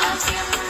I'm